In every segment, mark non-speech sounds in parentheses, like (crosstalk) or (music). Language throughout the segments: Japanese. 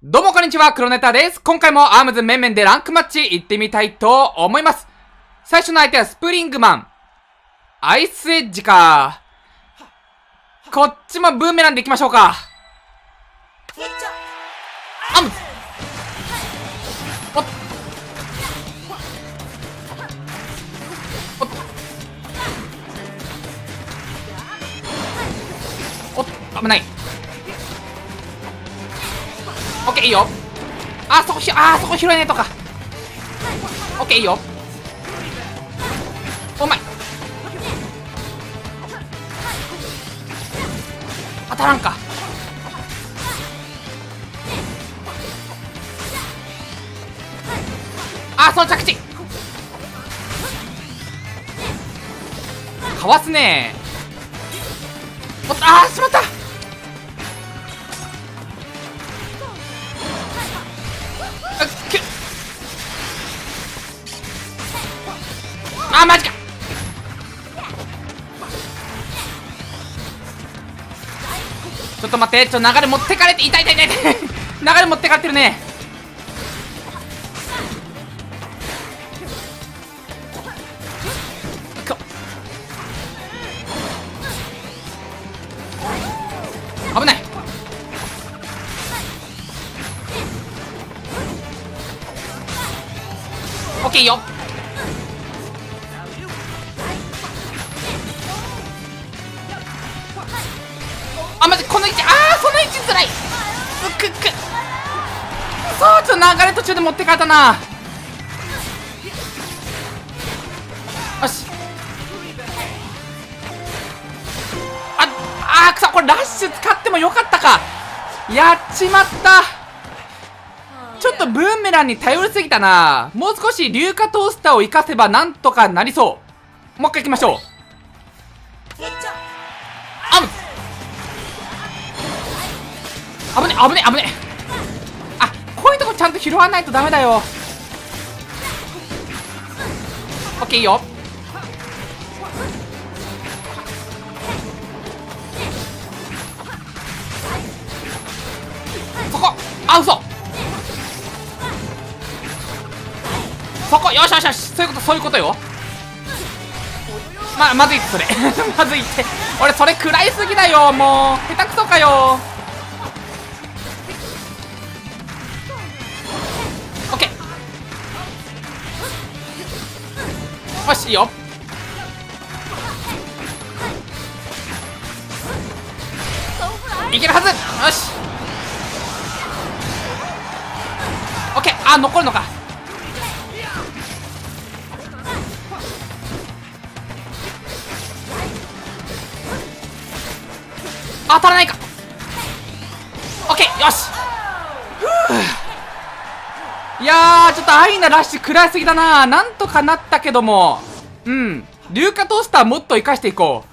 どうもこんにちは、黒ネタです。今回もアームズ面々でランクマッチ行ってみたいと思います。最初の相手はスプリングマン。アイスエッジか。こっちもブーメランで行きましょうか。アームズおっおっおっ危ない。オッケーいいよ。あそこひあそこ拾えねえとか。オッケーいいよ。お前。当たらんか。あその着地。かわすねおっあーしまった。あマジか。ちょっと待ってちょっと流れ持ってかれて痛い痛い痛い。痛 (laughs) い流れ持ってかれてるね。危ない。オッケーよ。そうちょっと流れ途中で持ってかれたな。よし。ああーくそこれラッシュ使ってもよかったか。やっちまった。ちょっとブーメランに頼りすぎたな。もう少し硫化トースターを活かせばなんとかなりそう。もう一回行きましょう。あむ危ね危ね危ねあこういうと拾わないとダメだよ。オッケーいいよ。そこ。あ嘘。そこ。よしよしよし。そういうことそういうことよ。ままずいってそれ。まずいって。(laughs) 俺それ食らいすぎだよもう。下手くそかよ。いいよ。いけるはず。よし。オッケー。あ残るのか。当たらないか。オッケー。よし。いやちょっとアイナラッシュ食らいすぎだななんとかなったけども。うん。硫化トースターもっと生かしていこう。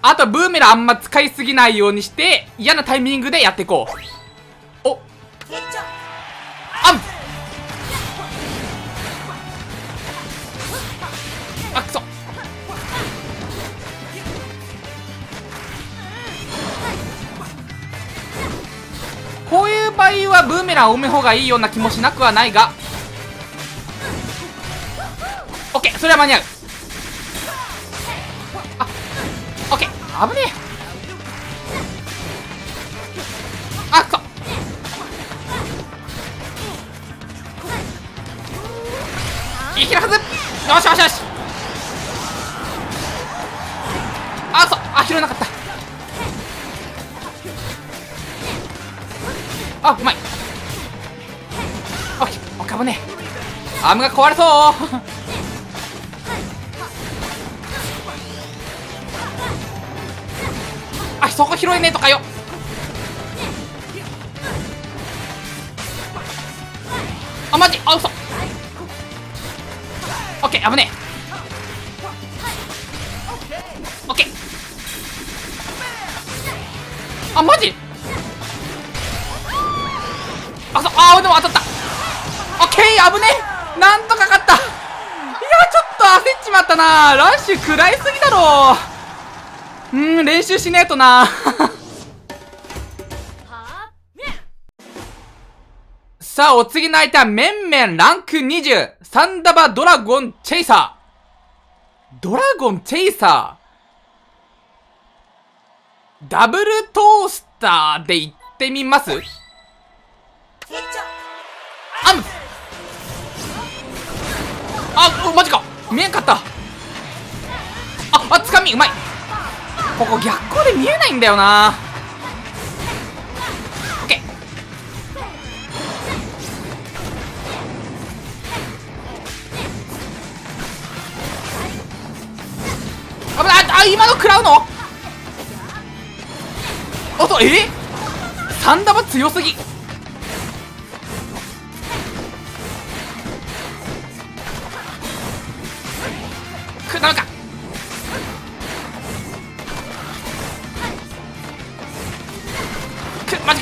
あとブーメランあんま使いすぎないようにして嫌なタイミングでやっていこう。お。あん。あくそ。こういう場合はブーメラン多め方がいいような気もしなくはないがッケーそれは間に合う。あオッケー危ねえ。あくそいけるはずよしよしよし。あそうあ拾えなかった。あうまい。オッケーオッケー危ねアームが壊れそう。そこ拾えねえとかよ。あマジあ嘘。オッケー危ねえ。オッケー。あマジ。あそう。あでも当たった。オッケー危ねえ。なんとか勝った。いやちょっと焦っちまったな。ラッシュ食らいすぎだろ。うん練習しねえとな。(laughs) さあ、お次の相手は、メンメンランク20、サンダバドラゴンチェイサー。ドラゴンチェイサー。ダブルトースターで行ってみます。あむあ、マジか。見えんかった。あ、あ、つかみうまい。ここ逆光で見えないんだよな。オッケー。危ない。あ今の食らうの？おっとえ？サンダバ強すぎ。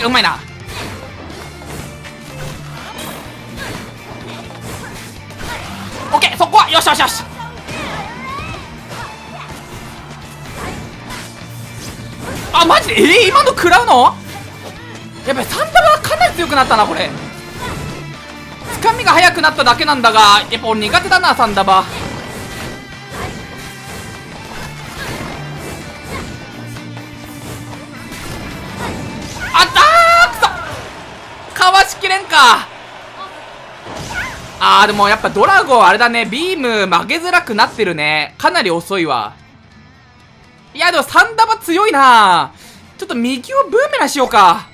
うまいな。オッケーそこはよしよしよし。あマジで？えー、今の食らうの？やっぱりサンダバはかなり強くなったなこれ。つかみが速くなっただけなんだがやっぱ俺苦手だなサンダバ。か。あーでもやっぱドラゴンあれだね。ビーム曲げづらくなってるね。かなり遅いわ。いやでもサンダバ強いな。ちょっと右をブーメランしようか。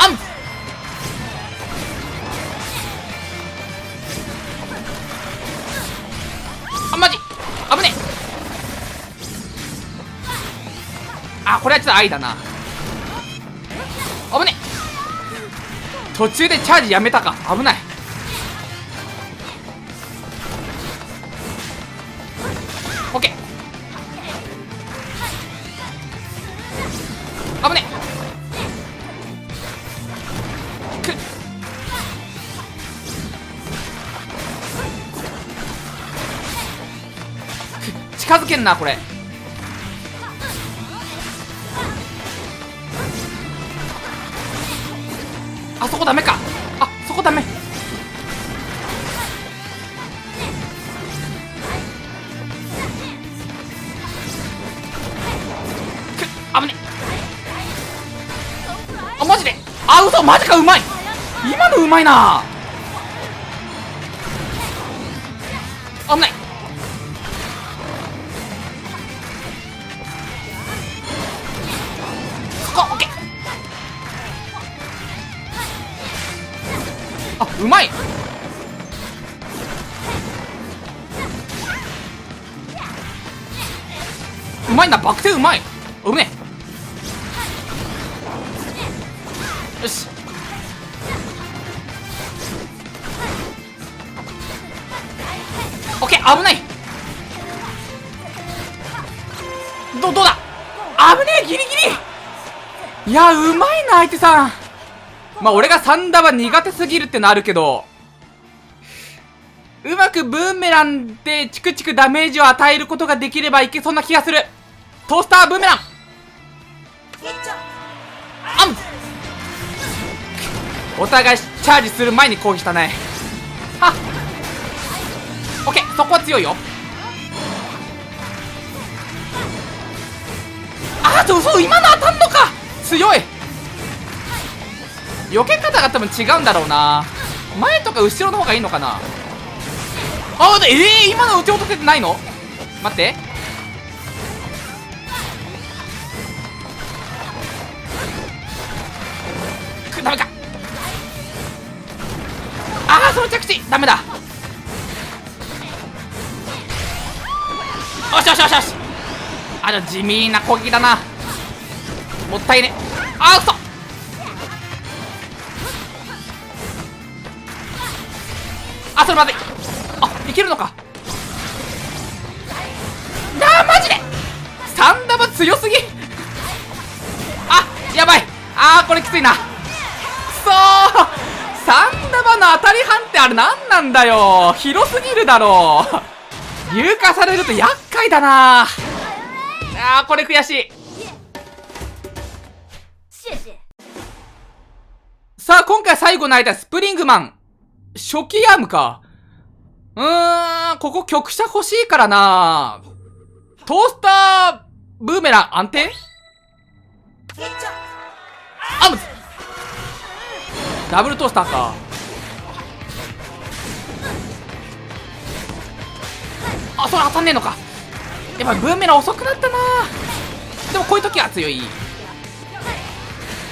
あんあマジ。危ねえ。あこれはちょっと愛だな。危ねえ。途中でチャージやめたか。危ない。オッケー。危ねくっ。く近づけんなこれ。そこダメか。あそこダメ。く危ね。あマジで。あ嘘マジかうまい。今のうまいな。危ない。あうまい。うまいなバク転うまい。うめよし。オッケー危ない。どどうだ。危ねえギリギリ。いやうまいな相手さん。まあ俺がサンダーは苦手すぎるってのあるけどうまくブーメランでチクチクダメージを与えることができればいけそうな気がする。トースターブーメラン。あんお互いチャージする前に攻撃したね。はっ。オッケー。そこは強いよ。あそうそう今の当たんのか。強い。避け方が多分違うんだろうな。前とか後ろの方がいいのかな。あええー、今の打ち落とせてないの？待って。くダメか。ああその着地。ダメだ。よしよしよしよし。あじゃ地味な攻撃だな。もったいね。あーうそ。あそれまずいあいけるのか。あーマジで。サンダバ強すぎ。あやばい。あーこれきついな。くそー。サンダバの当たり判定あれ何なんだよ。広すぎるだろう。硫化されると厄介だな。あーこれ悔しい。さあ、今回最後の間、スプリングマン。初期アームか。うーん、ここ局舎欲しいからなトースター、ブーメラン安定あ、むダブルトースターか。あ、それ当たんねえのか。やっぱブーメラン遅くなったなでもこういう時は強い。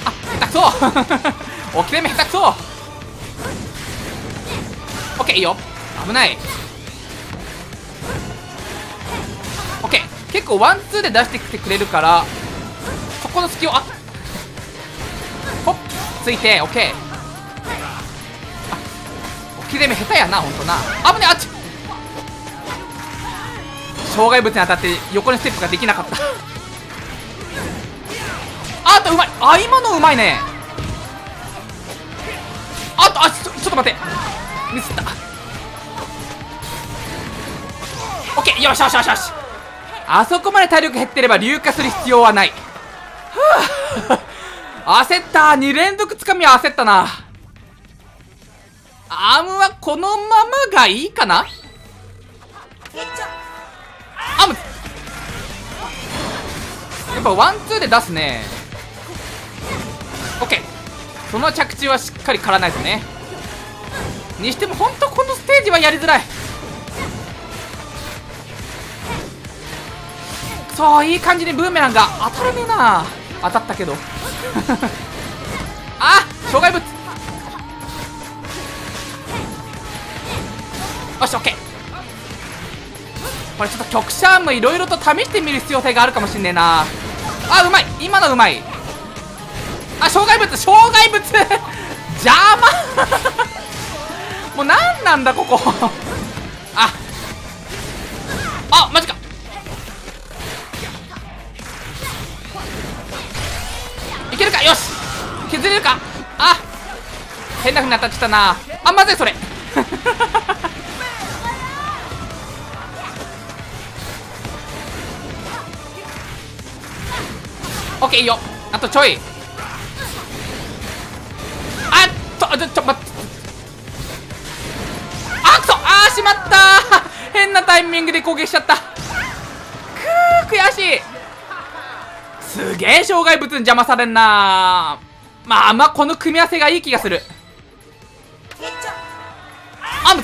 あ、下手くそ (laughs) 起きてめ下手くそケーいいよ。危ない。オッケー結構ワンツーで出してきてくれるからそこの隙をあほっついてオッケーあ置き攻め下手やなほんとな。危ねあっち。障害物に当たって横にステップができなかった。(laughs) あとうまい。あ今のうまいね。あっとあちょちょっと待って。ミスった。オッケーよしよしよしよし。あそこまで体力減ってれば硫化する必要はない。ふぅ焦った。2連続つかみは焦ったな。アームはこのままがいいかな？アーム。やっぱワンツーで出すね。オッケー。その着地はしっかりからないとね。にしても本当このステージはやりづらい。そういい感じにブーメランが当たらねえな。当たったけど。(laughs) あ障害物。よしオッケーこれちょっと局者アームいろいろと試してみる必要性があるかもしんねえな。あうまい。今のうまい。あ障害物障害物。(laughs) 邪魔。もう何なんだここ。あ。あマジか。いけるか？よし。削れるか？あ。変な風になったっちゃったな。あまずいそれ。(laughs) オッケーいいよ。あとちょい。で攻撃しちゃった。くー悔しい。すげえ障害物に邪魔されんな。まあまあこの組み合わせがいい気がする。あむ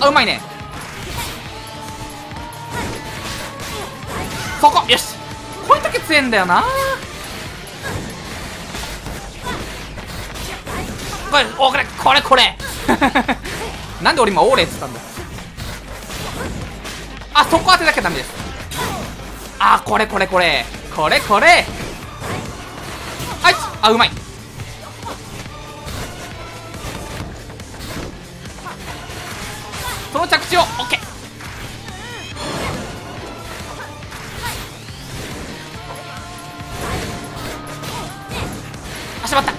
あうまいね。そこよし。こういう時強えんだよな。これこれこれ。なんで俺今オーレっつったんだあそこ当てなきゃダメです。あこれこれこれ。これこれ。はいつあうまい。その着地を OK あしまった。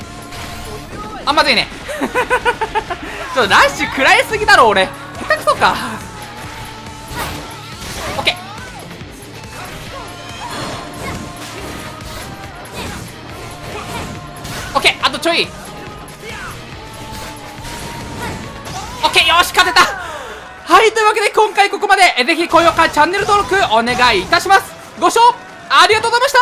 あまずいね。ちょっとラッシュ食らいすぎだろ俺。下手くそか。OK オッケーあとちょい。オッケーよし勝てた。はいというわけで今回ここまで。えぜひ高評価チャンネル登録お願いいたします。ご視聴ありがとうございました。